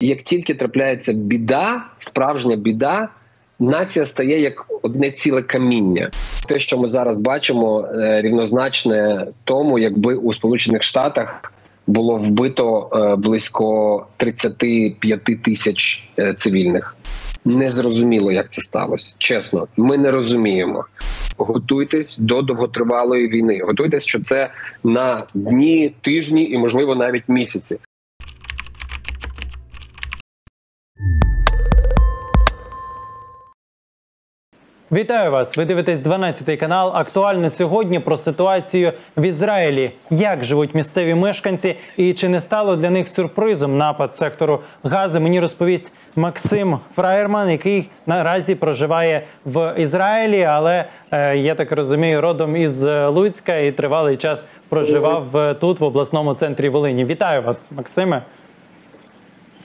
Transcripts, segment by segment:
Як тільки трапляється біда, справжня біда, нація стає як одне ціле каміння. Те, що ми зараз бачимо, е, рівнозначне тому, якби у Сполучених Штатах було вбито е, близько 35 тисяч е, цивільних. Незрозуміло, як це сталося. Чесно, ми не розуміємо. Готуйтесь до довготривалої війни. Готуйтесь, що це на дні, тижні і, можливо, навіть місяці. Вітаю вас! Ви дивитесь 12 канал. Актуально сьогодні про ситуацію в Ізраїлі. Як живуть місцеві мешканці, і чи не стало для них сюрпризом напад сектору Гази? Мені розповість Максим Фраєрман, який наразі проживає в Ізраїлі, але е, я так розумію, родом із Луцька і тривалий час проживав е, тут, в обласному центрі Волині. Вітаю вас, Максиме.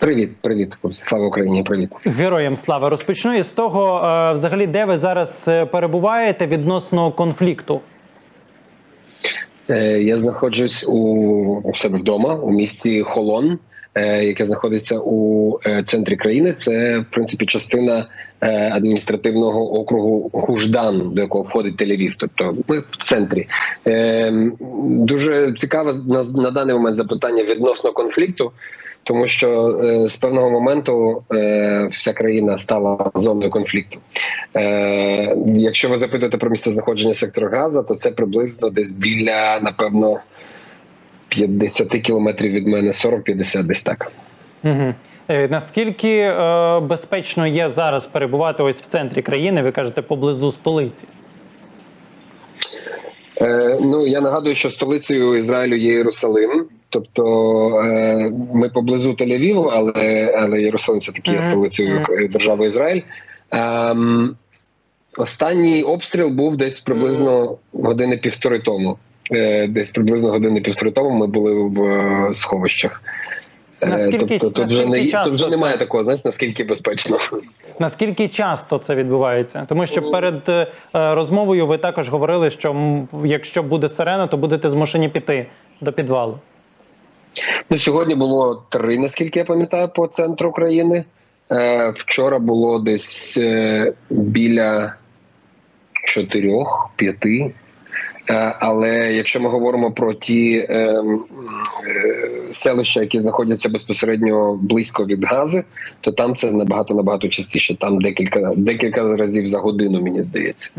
Привіт, привіт. Слава Україні! Привіт. Героям слава розпочну із того, е, взагалі, де ви зараз е, перебуваєте відносно конфлікту. Е, Я знаходжусь у, у себе вдома у місті Холон, яке знаходиться у центрі країни. Це в принципі частина адміністративного округу Гуждан, до якого входить Тель-Авів. Тобто ми в центрі. Е, Дуже цікаве на, на даний момент запитання відносно конфлікту. Тому що е, з певного моменту е, вся країна стала зоною конфлікту. Е, Якщо ви запитуєте про місце знаходження сектору Газа, то це приблизно десь біля, напевно, 50 кілометрів від мене, 40-50 десь так. Угу. Е, наскільки е, безпечно є зараз перебувати ось в центрі країни? Ви кажете, поблизу столиці? Е, ну я нагадую, що столицею Ізраїлю є Єрусалим. Тобто е, ми поблизу Тель-Авіву, але але Єрусалим це таки є столицею держави Ізраїль. Ем, Останній обстріл був десь приблизно години півтори тому. Е, Десь приблизно години півтори тому ми були в е, сховищах. Е, Наскільки- тобто тут вже не тут вже це? немає такого, знаєш, наскільки безпечно. Наскільки часто це відбувається? Тому що перед е, розмовою ви також говорили, що якщо буде сирена, то будете змушені піти до підвалу. Ну, сьогодні було три, наскільки я пам'ятаю, по центру країни. Е, вчора було десь е, біля чотирьох, п'яти. Е, але якщо ми говоримо про ті селища, які знаходяться безпосередньо близько від гази, то там це набагато набагато частіше. Там декілька декілька разів за годину, мені здається.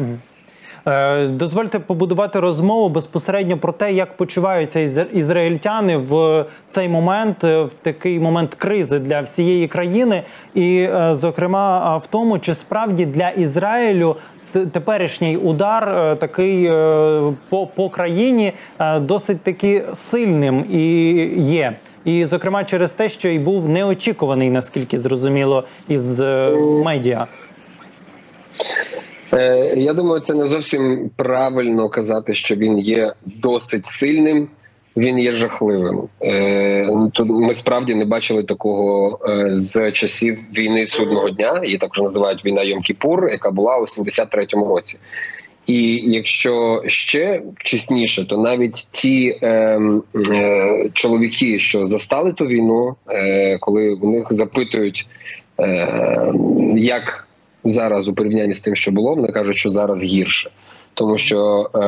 Е, Дозвольте побудувати розмову безпосередньо про те, як почуваються із- ізраїльтяни в цей момент, е, в такий момент кризи для всієї країни, і, е, зокрема, в тому, чи справді для Ізраїлю теперішній удар такий по, по країні досить таки сильним і є. І, зокрема, через те, що й був неочікуваний, наскільки зрозуміло, із медіа. Е, Я думаю, це не зовсім правильно казати, що він є досить сильним. Він є жахливим. Е, Тут ми справді не бачили такого е, з часів війни судного дня. Її також називають війна Йом-Кіпур, яка була у 73-му році. І якщо ще чесніше, то навіть ті е, е, чоловіки, що застали ту війну, е, коли у них запитують, е, як зараз у порівнянні з тим, що було, вони кажуть, що зараз гірше. Тому що е,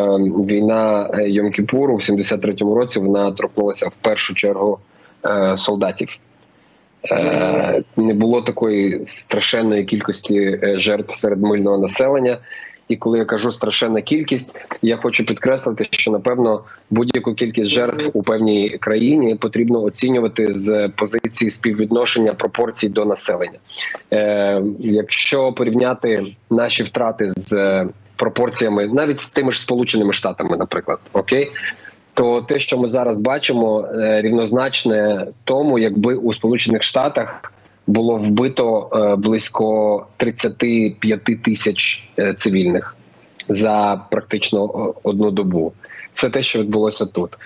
війна Йом-Кіпуру в 73-му році вона торкнулася в першу чергу е, солдатів. Е, не було такої страшенної кількості е, жертв серед мильного населення. І коли я кажу страшенна кількість, я хочу підкреслити, що напевно будь-яку кількість жертв у певній країні потрібно оцінювати з позиції співвідношення пропорцій до населення. Е, якщо порівняти наші втрати з е, пропорціями, навіть з тими ж сполученими штатами, наприклад, окей. То те, що ми зараз бачимо, е, рівнозначне тому, якби у Сполучених Штатах було вбито е, близько 35 тисяч е, цивільних за практично е, одну добу. Це те, що відбулося тут.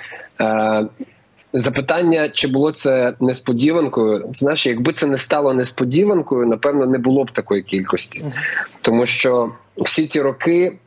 Запитання, чи було це несподіванкою? Знаєш, якби це не стало несподіванкою, напевно, не було б такої кількості, тому що всі ці роки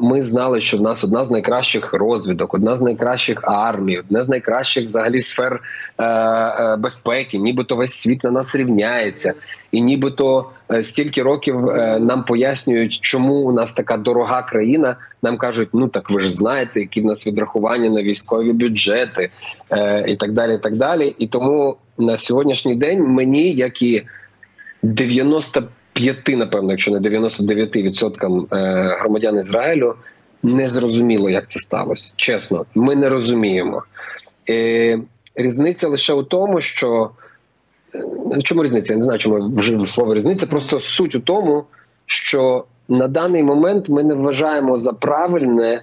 ми знали, що в нас одна з найкращих розвідок, одна з найкращих армій, одна з найкращих взагалі сфер е, е, безпеки, нібито весь світ на нас рівняється, і нібито е, стільки років е, нам пояснюють, чому у нас така дорога країна. Нам кажуть, ну так ви ж знаєте, які в нас відрахування на військові бюджети е, і так далі. І так далі. І тому на сьогоднішній день мені, як і 95, напевно, якщо не 99% е, громадян Ізраїлю, не зрозуміло, як це сталося. Чесно, ми не розуміємо. Е, Різниця лише у тому, що е, чому різниця? Я не знаю, чому вжив слово різниця. Просто суть у тому, що на даний момент ми не вважаємо за правильне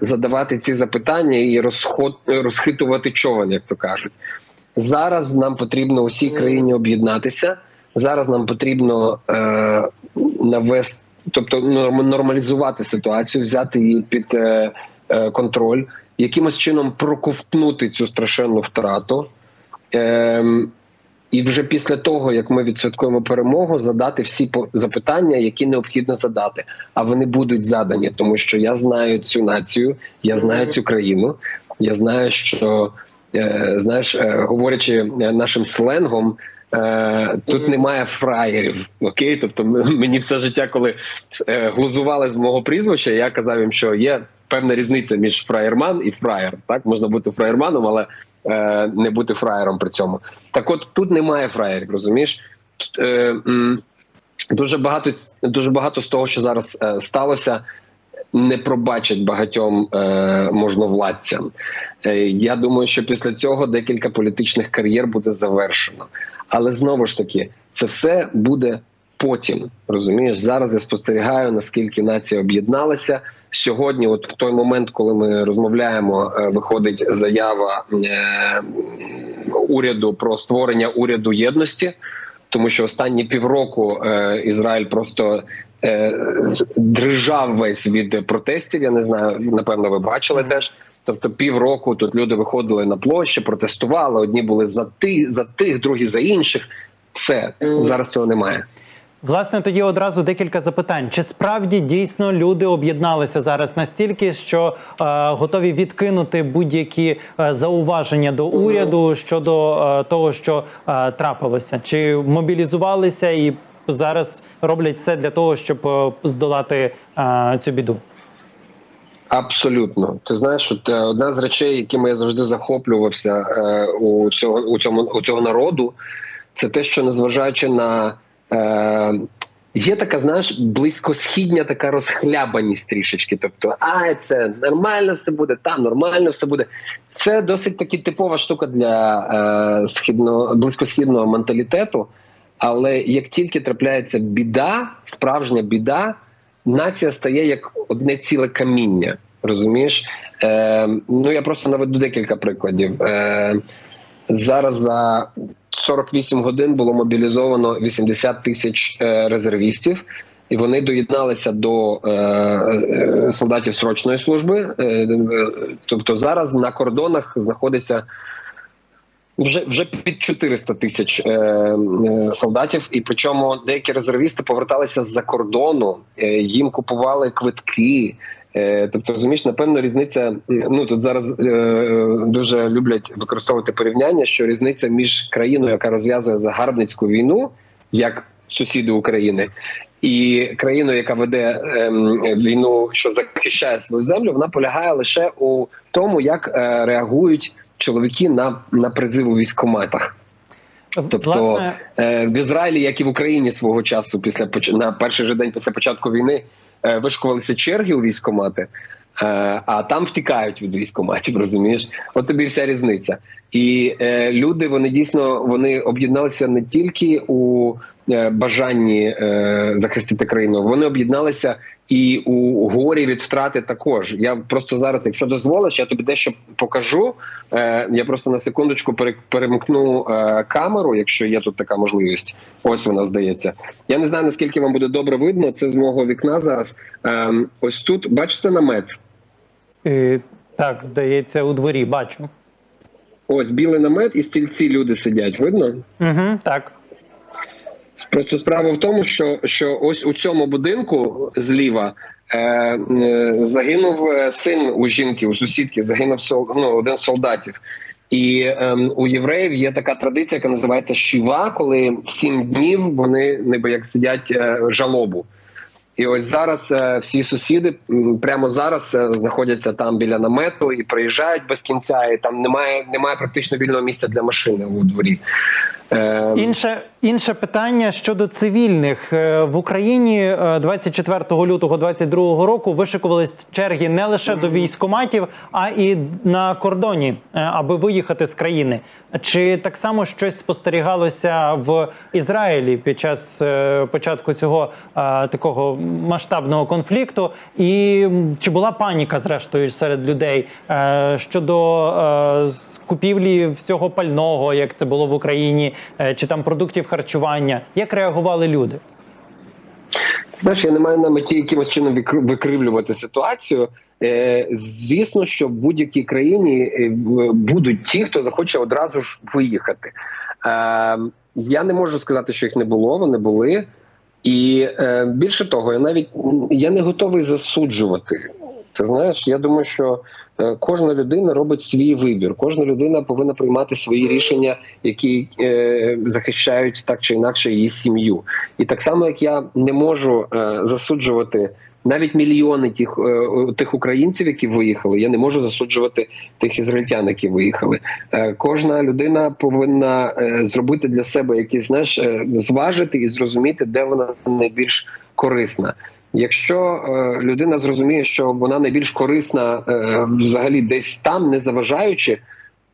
задавати ці запитання і розход, розхитувати човен, як то кажуть. Зараз нам потрібно усій країні об'єднатися. Зараз нам потрібно е, навести, тобто норм- нормалізувати ситуацію, взяти її під е, е, контроль, якимось чином проковтнути цю страшенну втрату. Е, і вже після того, як ми відсвяткуємо перемогу, задати всі запитання, які необхідно задати. А вони будуть задані, тому що я знаю цю націю, я знаю цю країну. Я знаю, що е, знаєш, е, говорячи нашим сленгом, тут немає фраєрів. Окей, тобто мені все життя, коли е, глузували з мого прізвища, я казав їм, що є певна різниця між фраєрман і фраєр. Так можна бути фраєрманом, але е, не бути фраєром при цьому. Так, от тут немає фраєрів, розумієш? Тут, е, м, дуже багато дуже багато з того, що зараз е, сталося, не пробачать багатьом е, можновладцям. Е, я думаю, що після цього декілька політичних кар'єр буде завершено. Але знову ж таки, це все буде потім. Розумієш, зараз я спостерігаю, наскільки нація об'єдналася. Сьогодні, от в той момент, коли ми розмовляємо, е, виходить заява е, уряду про створення уряду єдності, тому що останні півроку е, Ізраїль просто дрижав весь від протестів. Я не знаю, напевно, ви бачили теж. Тобто півроку тут люди виходили на площі, протестували. Одні були за тих, за тих, другі за інших. Все зараз цього немає. Власне, тоді одразу декілька запитань. Чи справді дійсно люди об'єдналися зараз настільки, що е, готові відкинути будь-які е, зауваження до уряду щодо е, того, що е, трапилося? Чи мобілізувалися і зараз роблять все для того, щоб е, здолати е, цю біду? Абсолютно, ти знаєш, от е, одна з речей, якими я завжди захоплювався е, у цього у цьому у цього народу, це те, що незважаючи на е, є така, знаєш, близькосхідня така розхлябаність трішечки. Тобто, а це нормально все буде, там нормально все буде. Це досить таки типова штука для е, східного близькосхідного менталітету. Але як тільки трапляється біда, справжня біда, нація стає як одне ціле каміння. Розумієш? Е, ну я просто наведу декілька прикладів. Е, зараз за 48 годин було мобілізовано 80 тисяч е, резервістів, і вони доєдналися до е, е, солдатів срочної служби. Е, е, тобто зараз на кордонах знаходиться. Вже вже під 400 тисяч е, е, солдатів, і причому деякі резервісти поверталися з-за кордону, е, їм купували квитки. Е, тобто, розумієш, напевно, різниця. Ну тут зараз е, дуже люблять використовувати порівняння, що різниця між країною, яка розв'язує загарбницьку війну, як сусіди України, і країною, яка веде е, війну, що захищає свою землю, вона полягає лише у тому, як е, реагують чоловіки на, на призив у військкоматах. Тобто Власне, е, в Ізраїлі, як і в Україні свого часу, після на перший же день після початку війни е, вишкувалися черги у військкомати, е, а там втікають від військкоматів, розумієш? От тобі вся різниця. І е, люди вони дійсно вони об'єдналися не тільки у бажанні е, захистити країну, вони об'єдналися і у горі від втрати також. Я просто зараз, якщо дозволиш, я тобі дещо покажу. Е, я просто на секундочку перемкну е, камеру, якщо є тут така можливість. Ось вона здається. Я не знаю наскільки вам буде добре видно. Це з мого вікна зараз. Е, ось тут бачите намет. е, так, здається, у дворі бачу. Ось білий намет і стільці люди сидять. Видно? Угу, так. Просто справа в тому, що, що ось у цьому будинку зліва Е, е, загинув син у жінки, у сусідки, загинув ну, один солдатів. І ем, у євреїв є така традиція, яка називається Шіва, коли сім днів вони ніби як сидять е, жалобу. І ось зараз е, всі сусіди прямо зараз е, знаходяться там біля намету і приїжджають без кінця. І там немає немає практично вільного місця для машини у дворі. Ем, інше інше питання щодо цивільних е, в Україні 24 е, лютого 2022 року вишикувались черги не лише до військоматів, а і на кордоні, е, аби виїхати з країни. Чи так само щось спостерігалося в Ізраїлі під час початку цього такого масштабного конфлікту? І чи була паніка зрештою серед людей щодо купівлі всього пального, як це було в Україні? Е, чи там продуктів харчування. Як реагували люди? Знаєш, я не маю на меті якимось чином викривлювати ситуацію. Е, звісно, що в будь-якій країні е, будуть ті, хто захоче одразу ж виїхати. Я не можу сказати, що їх не було. Вони були. І більше того, я навіть я не готовий засуджувати. Ти знаєш, я думаю, що Е, кожна людина робить свій вибір. Кожна людина повинна приймати свої рішення, які е, захищають так чи інакше її сім'ю. І так само як я не можу е, засуджувати. Навіть мільйони тих е, тих українців, які виїхали, я не можу засуджувати тих ізраїльтян, які виїхали. Е, кожна людина повинна зробити для себе якісь знаєш, зважити і зрозуміти, де вона найбільш корисна. Якщо е, людина зрозуміє, що вона найбільш корисна е, взагалі десь там, не заважаючи,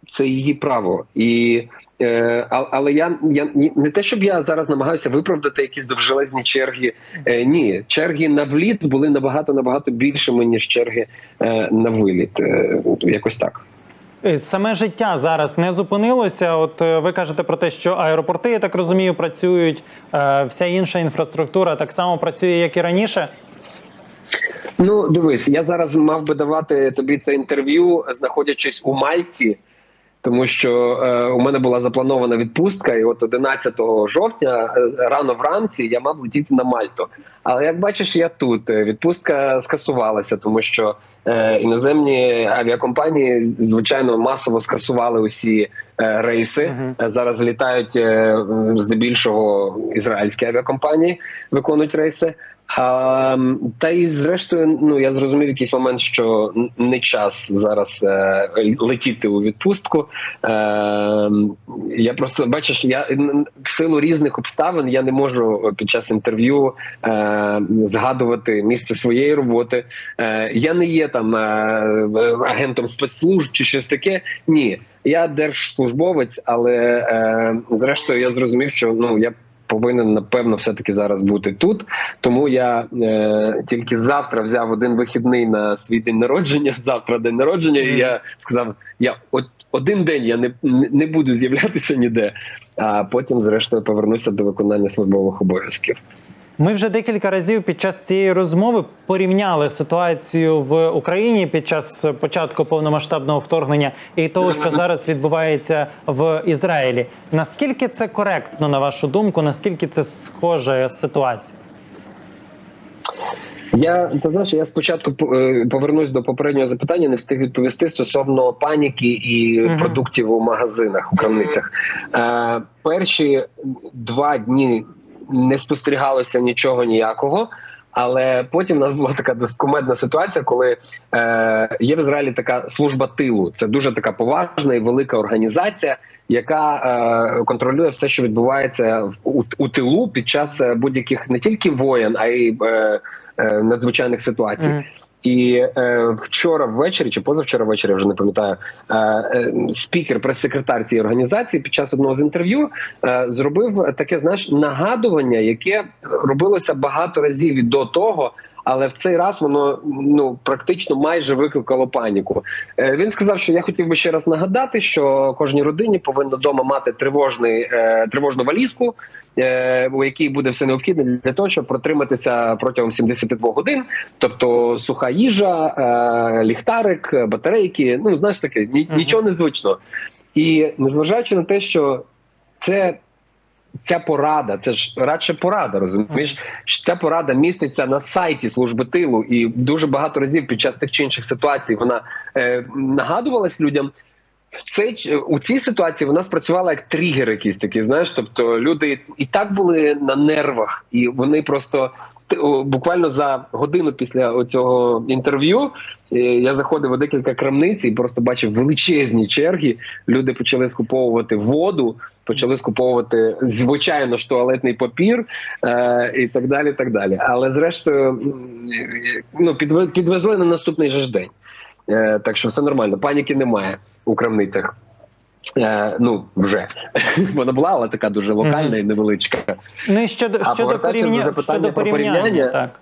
це її право. І е, але я я не те, щоб я зараз намагаюся виправдати якісь довжелезні черги. Ні, черги на вліт були набагато набагато більшими ніж черги на виліт. Якось так. Е, саме життя зараз не зупинилося. От е, ви кажете про те, що аеропорти, я так розумію, працюють. Е, вся інша інфраструктура так само працює, як і раніше. Ну, дивись, я зараз мав би давати тобі це інтерв'ю, знаходячись у Мальті, тому що е, у мене була запланована відпустка, і от 11 жовтня, рано вранці, я мав летіти на Мальту. Але як бачиш, я тут відпустка скасувалася, тому що іноземні авіакомпанії звичайно масово скасували усі е, рейси. -huh. Зараз літають е, здебільшого ізраїльські авіакомпанії, виконують рейси. А, Та і зрештою, ну я зрозумів якийсь момент, що не час зараз е, летіти у відпустку. Е, Я просто бачиш, я в силу різних обставин я не можу під час інтерв'ю е, згадувати місце своєї роботи. Е, Я не є там е, агентом спецслужб чи щось таке. Ні, я держслужбовець, але е, зрештою я зрозумів, що ну я повинен напевно все таки зараз бути тут. Тому я е, тільки завтра взяв один вихідний на свій день народження. Завтра день народження, і я сказав: я от один день я не, не буду з'являтися ніде, а потім, зрештою, повернуся до виконання службових обов'язків. Ми вже декілька разів під час цієї розмови порівняли ситуацію в Україні під час початку повномасштабного вторгнення і того, що зараз відбувається в Ізраїлі. Наскільки це коректно, на вашу думку? Наскільки це схожа ситуація? Я ти знаєш, я спочатку е, повернусь до попереднього запитання, не встиг відповісти стосовно паніки і uh -huh. продуктів у магазинах у крамницях. Е, Перші два дні не спостерігалося нічого ніякого. Але потім у нас була така доскомедна ситуація, коли е, є в Ізраїлі така служба тилу. Це дуже така поважна і велика організація, яка е, контролює все, що відбувається у, у тилу під час е, будь-яких не тільки воєн, а й е, е, надзвичайних ситуацій. Mm. І е, вчора ввечері чи позавчора ввечері, вже не пам'ятаю, е, е, спікер, прес-секретар цієї організації під час одного з інтерв'ю е, зробив таке знаєш, нагадування, яке робилося багато разів до того. Але в цей раз воно ну практично майже викликало паніку. Е, він сказав, що я хотів би ще раз нагадати, що кожній родині повинна вдома мати тривожний е, тривожну валізку, Е, у якій буде все необхідне для того, щоб протриматися протягом 72 годин, тобто суха їжа, ліхтарик, батарейки. Ну знаєш таке, нічого незвичного. І незважаючи на те, що це ця порада, це ж радше порада, розумієш? Що Ця порада міститься на сайті служби тилу, і дуже багато разів під час тих чи інших ситуацій вона е, нагадувалась людям. В цей у цій ситуації вона спрацювала як тригер, якийсь такий, знаєш. Тобто люди і так були на нервах, і вони просто буквально за годину після цього інтерв'ю я заходив у декілька крамниць і просто бачив величезні черги. Люди почали скуповувати воду, почали скуповувати звичайно ж туалетний папір е, і так далі. так далі. Але зрештою ну, підвезли на наступний же ж день. Е, Так що все нормально, паніки немає у крамницях. Е, Ну, вже вона була, але така дуже локальна mm -hmm. і невеличка. Ну і щодо а щодо, порівня... до щодо порівняння, порівняння так.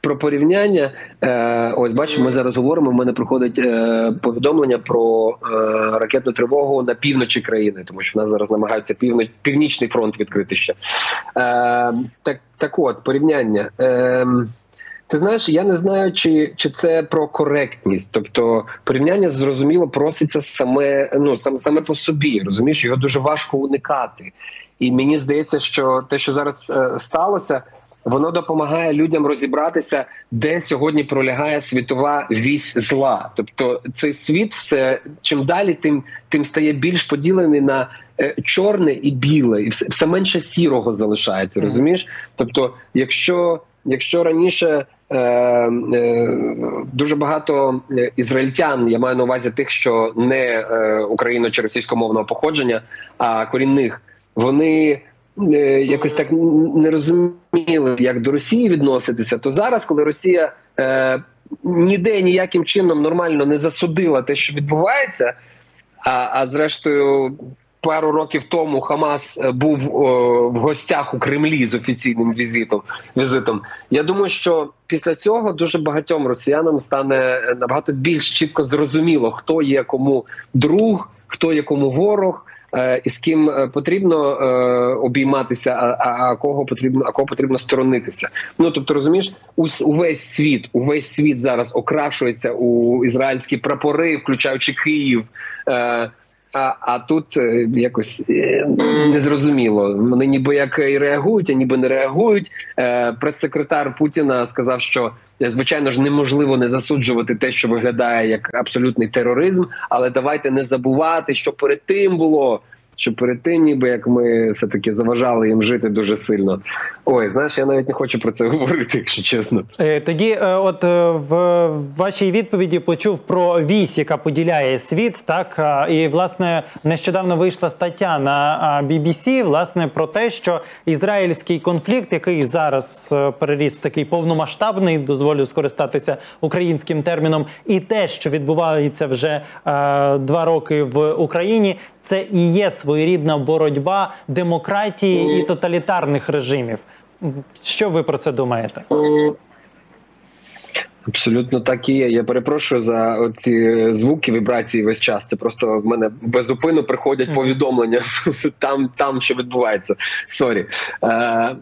Про порівняння, е, ось бачимо, ми зараз говоримо. У мене проходить е, повідомлення про е, ракетну тривогу на півночі країни, тому що в нас зараз намагаються півноч, північний фронт відкрити ще. Е, Так, так, от порівняння. Е, ти знаєш, я не знаю, чи чи це про коректність, тобто порівняння зрозуміло проситься саме ну саме саме по собі. Розумієш, його дуже важко уникати, і мені здається, що те, що зараз е, сталося, воно допомагає людям розібратися, де сьогодні пролягає світова вісь зла. Тобто, цей світ, все чим далі, тим тим стає більш поділений на е, чорне і біле, і все, все менше сірого залишається. Розумієш? Тобто, якщо якщо раніше дуже багато ізраїльтян, я маю на увазі тих, що не е, україно чи російськомовного походження, а корінних, вони е, якось так не розуміли, як до Росії відноситися, то зараз, коли Росія е, ніде ніяким чином нормально не засудила те, що відбувається, а, а зрештою пару років тому Хамас е, був о, в гостях у Кремлі з офіційним візитом. Візитом. Я думаю, що після цього дуже багатьом росіянам стане набагато більш чітко зрозуміло, хто є кому друг, хто є кому ворог. Е, і з ким е, потрібно е, обійматися, а, а кого потрібно, а кого потрібно сторонитися. Ну тобто, розумієш, увесь світ, увесь світ зараз окрашується у ізраїльські прапори, включаючи Київ. Е, а а тут е, якось е, незрозуміло. Вони ніби як і реагують, а ніби не реагують. Е, Прес-секретар Путіна сказав, що звичайно ж неможливо не засуджувати те, що виглядає як абсолютний тероризм, але давайте не забувати, що перед тим було що перед тим, ніби як ми все таки заважали їм жити дуже сильно. Ой, знаєш, я навіть не хочу про це говорити, якщо чесно. Е, тоді, е, от е, в вашій відповіді почув про вісь, яка поділяє світ, так і власне нещодавно вийшла стаття на BBC, власне, про те, що ізраїльський конфлікт, який зараз переріс в такий повномасштабний, дозволю скористатися українським терміном, і те, що відбувається вже два роки в Україні, це і є своєрідна боротьба демократії і тоталітарних режимів. Що ви про це думаєте? Абсолютно так і є. Я перепрошую за ці звуки, вібрації весь час. Це просто в мене безупину приходять повідомлення там, там що відбувається. Sorry. Е,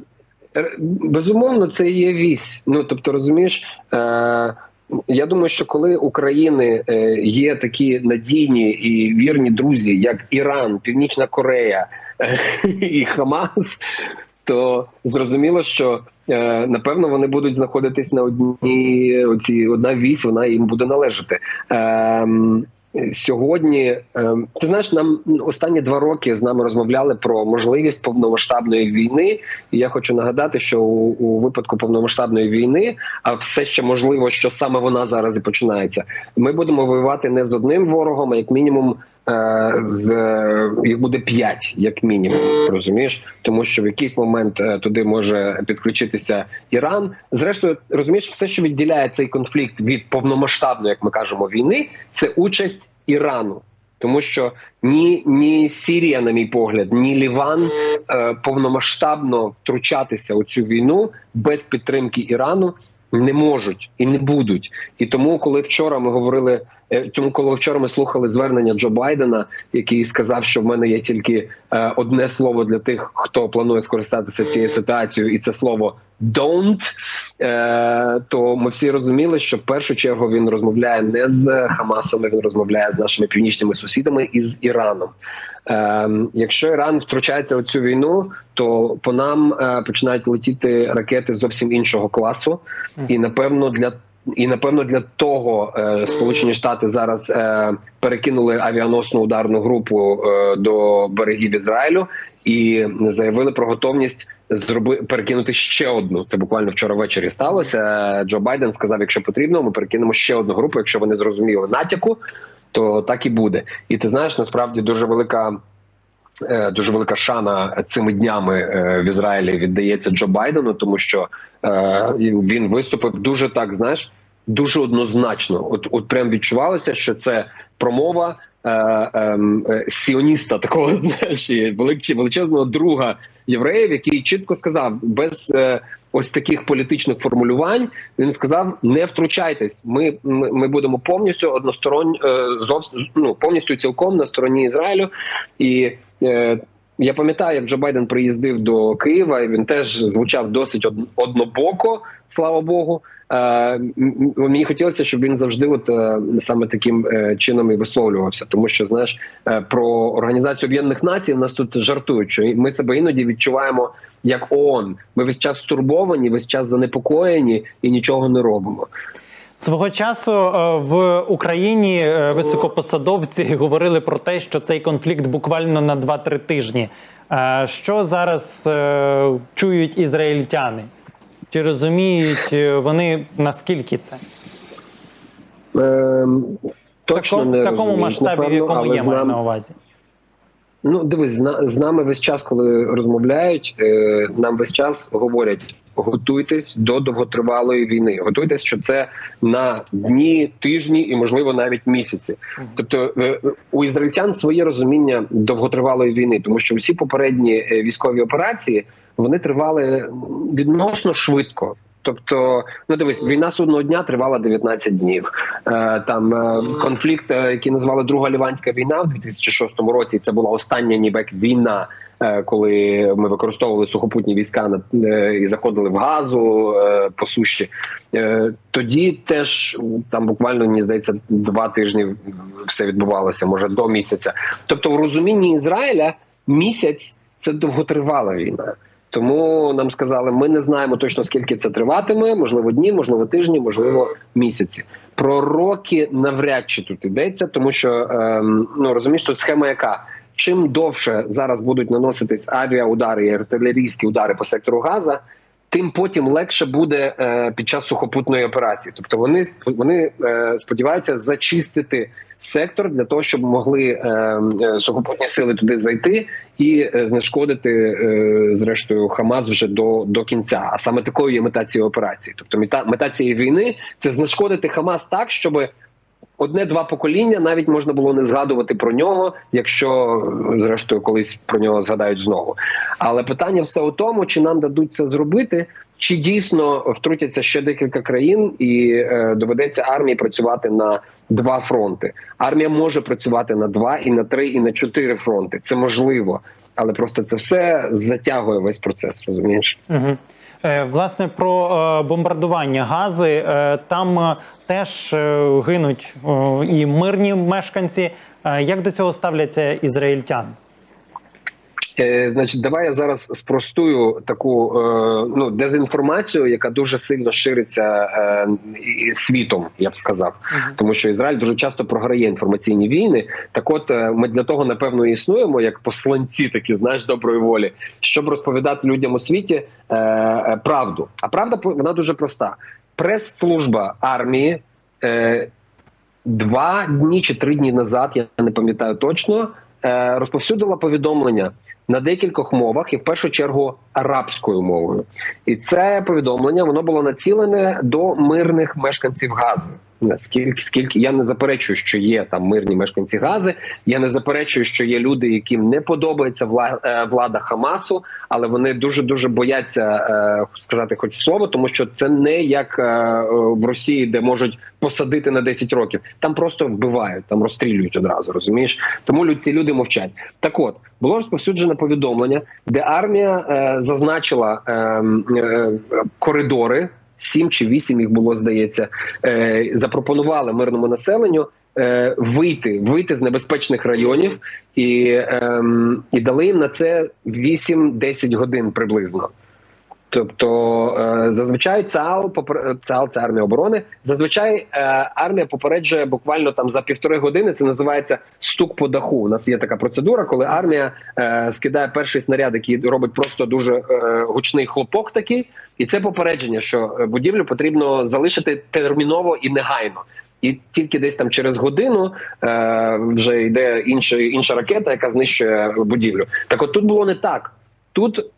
Безумовно, це є вісь. Ну тобто, розумієш. Е, я думаю, що коли України е, є такі надійні і вірні друзі, як Іран, Північна Корея і Хамас, то зрозуміло, що е, напевно вони будуть знаходитись на одній оці одна вісь, вона їм буде належати. Сьогодні ем, ти знаєш, нам останні два роки з нами розмовляли про можливість повномасштабної війни. І я хочу нагадати, що у, у випадку повномасштабної війни, а все ще можливо, що саме вона зараз і починається. Ми будемо воювати не з одним ворогом, а як мінімум з їх буде п'ять, як мінімум, розумієш, тому що в якийсь момент е, туди може підключитися Іран. Зрештою, розумієш, все, що відділяє цей конфлікт від повномасштабної, як ми кажемо, війни, це участь Ірану. Тому що ні ні Сірія, на мій погляд, ні Ліван е, повномасштабно втручатися у цю війну без підтримки Ірану не можуть і не будуть. І тому, коли вчора ми говорили Е, тому, коли вчора ми слухали звернення Джо Байдена, який сказав, що в мене є тільки е, одне слово для тих, хто планує скористатися цією ситуацією, і це слово «don't», е, то ми всі розуміли, що в першу чергу він розмовляє не з Хамасом, він розмовляє з нашими північними сусідами і з Іраном. Е, якщо Іран втручається у цю війну, то по нам е, починають летіти ракети зовсім іншого класу, і напевно для і напевно для того е, Сполучені Штати зараз е, перекинули авіаносну ударну групу е, до берегів Ізраїлю і заявили про готовність зроби перекинути ще одну. Це буквально вчора ввечері сталося. Джо Байден сказав: якщо потрібно, ми перекинемо ще одну групу. Якщо вони зрозуміли натяку, то так і буде. І ти знаєш, насправді дуже велика. Е, дуже велика шана цими днями е, в Ізраїлі віддається Джо Байдену, тому що е, він виступив дуже так. Знаєш, дуже однозначно. От, от прям відчувалося, що це промова е, е, сіоніста, такого знаєш, величезного друга євреїв, який чітко сказав без. Е, Ось таких політичних формулювань він сказав: не втручайтесь. Ми ми, ми будемо повністю односторонньо зовсім ну, повністю цілком на стороні Ізраїлю, і я пам'ятаю, як Джо Байден приїздив до Києва. і Він теж звучав досить однобоко, слава Богу. Е, мені хотілося, щоб він завжди, от е, саме таким е, чином і висловлювався, тому що знаєш про організацію Об'єднаних Націй в нас тут жартують, що ми себе іноді відчуваємо як ООН. Ми весь час стурбовані, весь час занепокоєні і нічого не робимо. Свого часу е, в Україні е, високопосадовці говорили про те, що цей конфлікт буквально на 2-3 тижні. Е, що зараз чують ізраїльтяни? Чи розуміють вони наскільки це? Ем, точно Таком, не В такому масштабі, в якому є маю на увазі? Ну, дивись, з нами весь час, коли розмовляють, нам весь час говорять готуйтесь до довготривалої війни. Готуйтесь, що це на дні, тижні і, можливо, навіть місяці. Тобто е, у ізраїльтян своє розуміння довготривалої війни, тому що всі попередні е, військові операції вони тривали відносно швидко. Тобто, ну дивись, війна судного дня тривала 19 днів. Е, Там конфлікт, який назвали Друга Ліванська війна в 2006 році. Це була остання ніби війна Е, коли ми використовували сухопутні війська е, і заходили в газу е, по суші. Тоді теж там буквально мені здається два тижні все відбувалося, може до місяця. Тобто, в розумінні Ізраїля місяць це довготривала війна. Тому нам сказали, ми не знаємо точно скільки це триватиме, можливо, дні, можливо, тижні, можливо, місяці. Про роки навряд чи тут йдеться, тому що ем, ну розумієш, тут схема яка чим довше зараз будуть наноситись авіаудари і артилерійські удари по сектору Газа, тим потім легше буде е, під час сухопутної операції. Тобто вони вони е, сподіваються зачистити сектор для того, щоб могли е, сухопутні сили туди зайти і знешкодити зрештою Хамас вже до до кінця. А саме такою є мета цієї операції. Тобто, мета мета цієї війни це знешкодити Хамас так, щоб одне-два покоління навіть можна було не згадувати про нього, якщо зрештою колись про нього згадають знову. Але питання все у тому, чи нам дадуть це зробити, чи дійсно втрутяться ще декілька країн, і е, доведеться армії працювати на два фронти. Армія може працювати на два, і на три, і на чотири фронти. Це можливо, але просто це все затягує весь процес. Розумієш? Угу. Власне, про е, бомбардування гази е, там теж гинуть і мирні мешканці. Як до цього ставляться ізраїльтяни? Е, Значить, давай я зараз спростую таку е, ну дезінформацію, яка дуже сильно шириться е, світом, я б сказав, тому що Ізраїль дуже часто програє інформаційні війни. Так, от е, ми для того напевно існуємо, як посланці, такі знаєш доброї волі, щоб розповідати людям у світі е, е, правду. А правда вона дуже проста. Прес-служба армії е, два дні чи три дні назад, я не пам'ятаю точно, е, розповсюдила повідомлення на декількох мовах, і в першу чергу арабською мовою. І це повідомлення воно було націлене до мирних мешканців Гази. Скільки скільки я не заперечую, що є там мирні мешканці Гази. Я не заперечую, що є люди, яким не подобається е, влада Хамасу, але вони дуже дуже бояться е, сказати, хоч слово, тому що це не як е, в Росії, де можуть посадити на 10 років. Там просто вбивають, там розстрілюють одразу. Розумієш, тому ці люди мовчать. Так, от було розповсюджене повідомлення, де армія зазначила ем, коридори сім чи вісім їх було здається, е, запропонували мирному населенню е, вийти вийти з небезпечних районів і, е, і дали їм на це 8-10 годин приблизно. Тобто е, зазвичай ЦАЛ, ЦАЛ це армія оборони. Зазвичай е, армія попереджує буквально там за півтори години. Це називається стук по даху. У нас є така процедура, коли армія е, скидає перший снаряд, який робить просто дуже гучний хлопок, такий, і це попередження, що будівлю потрібно залишити терміново і негайно. І тільки десь там через годину вже йде інша інша ракета, яка знищує будівлю. Так, от тут було не так. Тут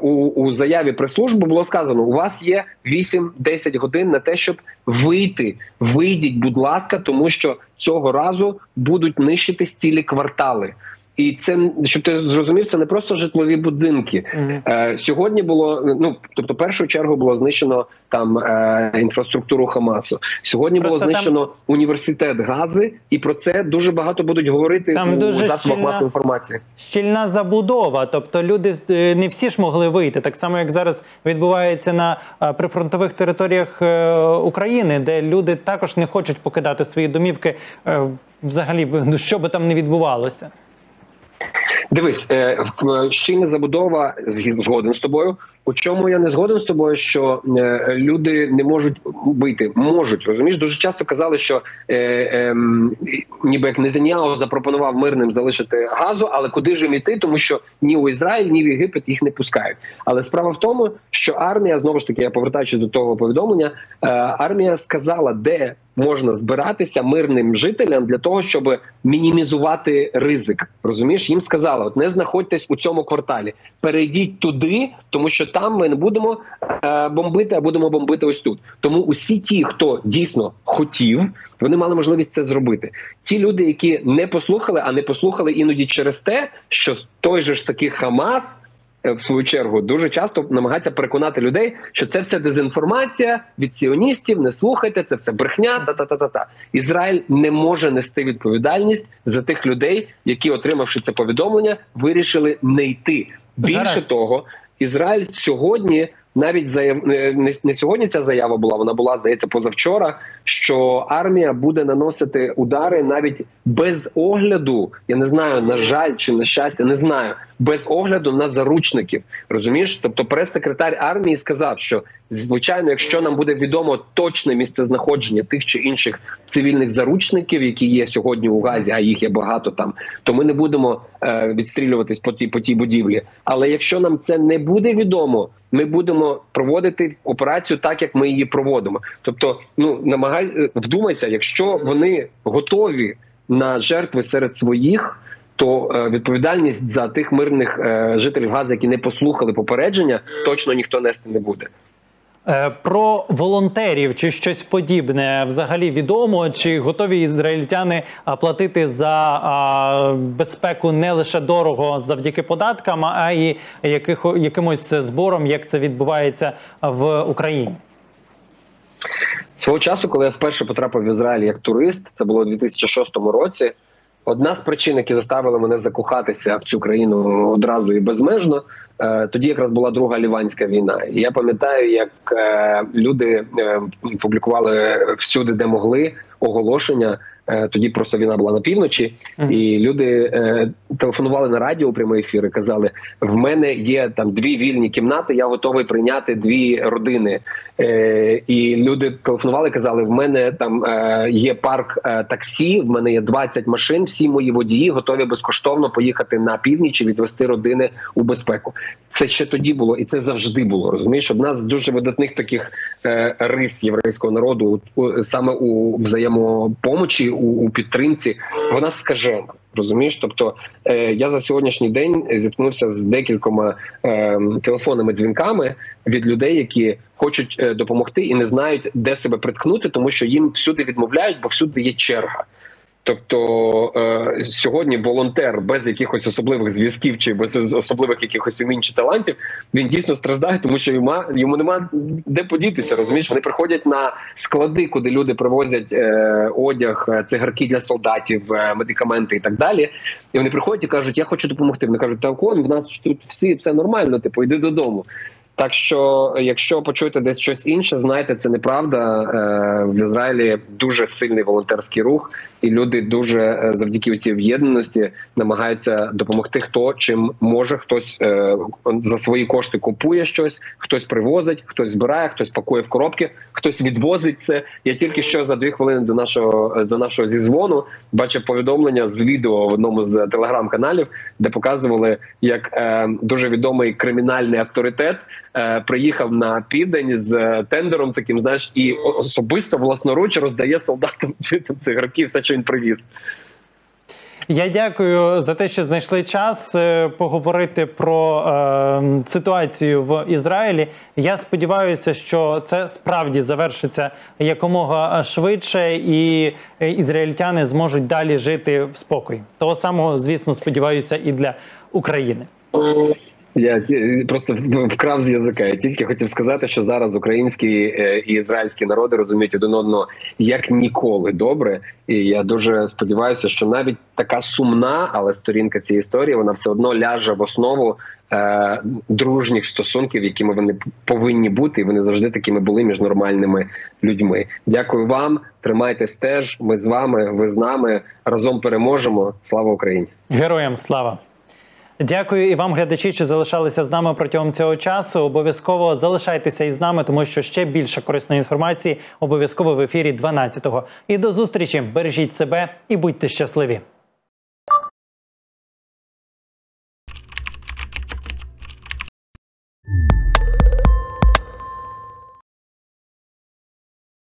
у у заяві прес-служби було сказано: у вас є 8-10 годин на те, щоб вийти. Вийдіть, будь ласка, тому що цього разу будуть нищитись цілі квартали. І це щоб ти зрозумів, це не просто житлові будинки. Mm -hmm. Сьогодні було ну тобто, першу чергу було знищено там е, інфраструктуру Хамасу. Сьогодні просто було знищено там... університет Гази, і про це дуже багато будуть говорити там у дуже засобах щільна, масової інформації. Щільна забудова, тобто люди е, не всі ж могли вийти, так само як зараз відбувається на прифронтових територіях України, де люди також не хочуть покидати свої домівки. Взагалі, що би там не відбувалося. Дивись, е, щільна забудова згоден з тобою. У чому я не згоден з тобою, що е, люди не можуть бити, можуть розумієш. Дуже часто казали, що е, е, ніби як Нетаньяго запропонував мирним залишити газу, але куди ж їм іти, тому що ні у Ізраїль, ні в Єгипет їх не пускають. Але справа в тому, що армія знову ж таки, я повертаючись до того повідомлення, е, армія сказала, де можна збиратися мирним жителям для того, щоб мінімізувати ризик. Розумієш, їм сказали: от не знаходьтесь у цьому кварталі, перейдіть туди, тому що там ми не будемо е, бомбити, а будемо бомбити ось тут. Тому усі ті, хто дійсно хотів, вони мали можливість це зробити. Ті люди, які не послухали, а не послухали іноді через те, що той же ж таки Хамас. Е, в свою чергу дуже часто намагається переконати людей, що це все дезінформація від сіоністів. Не слухайте, це все брехня. Та та та та та Ізраїль не може нести відповідальність за тих людей, які, отримавши це повідомлення, вирішили не йти. Більше Гаразд. того, Ізраїль сьогодні навіть заяв не сьогодні. Ця заява була. Вона була здається позавчора. Що армія буде наносити удари навіть без огляду. Я не знаю, на жаль, чи на щастя, не знаю, без огляду на заручників. Розумієш? Тобто, прес-секретар армії сказав, що звичайно, якщо нам буде відомо точне місце знаходження тих чи інших цивільних заручників, які є сьогодні у газі, а їх є багато там, то ми не будемо е, відстрілюватись по тій по тій будівлі. Але якщо нам це не буде відомо ми будемо проводити операцію так, як ми її проводимо. Тобто, ну намагай е, вдумайся, якщо вони готові на жертви серед своїх. То е, відповідальність за тих мирних е, жителів Гази, які не послухали попередження, точно ніхто нести не буде. Е, про волонтерів чи щось подібне взагалі відомо, чи готові ізраїльтяни платити за безпеку не лише дорого завдяки податкам, а й яких, якимось збором, як це відбувається в Україні? Свого часу, коли я вперше потрапив в Ізраїль як турист, це було у 2006 році. Одна з причин, які заставили мене закохатися в цю країну одразу і безмежно, е, тоді якраз була друга ліванська війна. І я пам'ятаю, як е, люди е, публікували всюди, де могли оголошення. Тоді просто війна була на півночі, і люди телефонували на радіо прямий ефір і казали: в мене є там дві вільні кімнати, я готовий прийняти дві родини. Е, І люди телефонували, казали: в мене там е, є парк е, таксі, в мене є 20 машин. Всі мої водії готові безкоштовно поїхати на північ і відвести родини у безпеку. Це ще тоді було, і це завжди було. Розумієш, одна з дуже видатних таких е, рис єврейського народу, у, саме у взаємопомочі, у, у підтримці, вона скажена. Розумієш, тобто я за сьогоднішній день зіткнувся з декількома е, телефонними дзвінками від людей, які хочуть е, допомогти і не знають, де себе приткнути, тому що їм всюди відмовляють, бо всюди є черга. Тобто е, сьогодні волонтер без якихось особливих зв'язків чи без особливих якихось інших талантів він дійсно страждає, тому що йому, йому нема де подітися. Розумієш, вони приходять на склади, куди люди привозять е, одяг, е, цигарки для солдатів, е, медикаменти і так далі. І вони приходять і кажуть, я хочу допомогти. Вони кажуть, так он в нас тут всі все нормально. Типу, йди додому. Так що, якщо почуєте десь щось інше, знайте, це неправда. Е, В Ізраїлі дуже сильний волонтерський рух, і люди дуже е, завдяки цій об'єднаності намагаються допомогти. Хто чим може, хтось е, за свої кошти купує щось, хтось привозить, хтось збирає, хтось пакує в коробки, хтось відвозить це. Я тільки що за дві хвилини до нашого до нашого зізвону бачив повідомлення з відео в одному з телеграм-каналів, де показували, як дуже відомий кримінальний авторитет приїхав на південь з е, тендером, таким знаєш, і особисто власноруч роздає солдатам цигарки, все, що він привіз. Я дякую за те, що знайшли час е, поговорити про е, ситуацію в Ізраїлі. Я сподіваюся, що це справді завершиться якомога швидше, і е, ізраїльтяни зможуть далі жити в спокої. Того самого, звісно, сподіваюся, і для України. Я просто вкрав з язика. Я тільки хотів сказати, що зараз українські е, і ізраїльські народи розуміють один одного як ніколи добре. І я дуже сподіваюся, що навіть така сумна, але сторінка цієї історії вона все одно ляже в основу е, дружніх стосунків, якими вони повинні бути, і вони завжди такими були між нормальними людьми. Дякую вам, тримайтесь теж. Ми з вами, ви з нами разом переможемо. Слава Україні! Героям слава! Дякую і вам, глядачі, що залишалися з нами протягом цього часу. Обов'язково залишайтеся із нами, тому що ще більше корисної інформації обов'язково в ефірі 12-го. І до зустрічі! Бережіть себе і будьте щасливі!